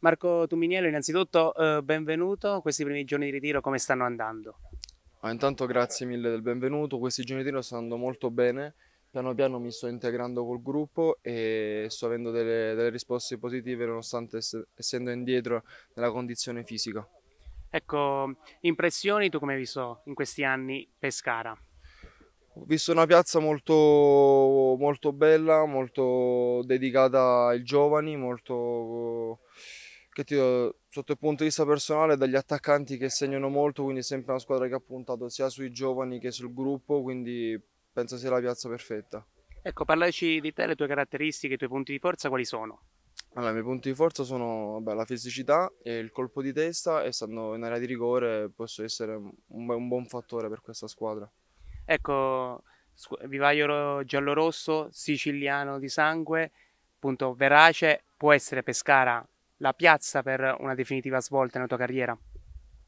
Marco Tuminiello, innanzitutto eh, benvenuto. Questi primi giorni di ritiro come stanno andando? Ah, intanto grazie mille del benvenuto. Questi giorni di ritiro stanno andando molto bene. Piano piano mi sto integrando col gruppo e sto avendo delle, delle risposte positive nonostante ess- essendo indietro nella condizione fisica. Ecco, impressioni tu come hai visto in questi anni Pescara? Ho visto una piazza molto, molto bella, molto dedicata ai giovani, molto che ti sotto il punto di vista personale dagli attaccanti che segnano molto, quindi è sempre una squadra che ha puntato sia sui giovani che sul gruppo, quindi penso sia la piazza perfetta. Ecco, parlaci di te, le tue caratteristiche, i tuoi punti di forza, quali sono? Allora, i miei punti di forza sono vabbè, la fisicità e il colpo di testa e stando in area di rigore posso essere un, un buon fattore per questa squadra. Ecco, vivaio giallo-rosso, siciliano di sangue, appunto verace, può essere Pescara la piazza per una definitiva svolta nella tua carriera?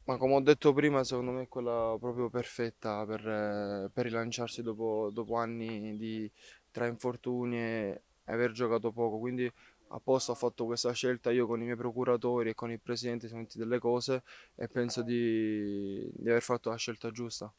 Ma come ho detto prima, secondo me è quella proprio perfetta per, eh, per rilanciarsi dopo, dopo anni di, tra infortuni e aver giocato poco. Quindi apposta ho fatto questa scelta io con i miei procuratori e con il presidente siamo delle cose e penso di, di aver fatto la scelta giusta.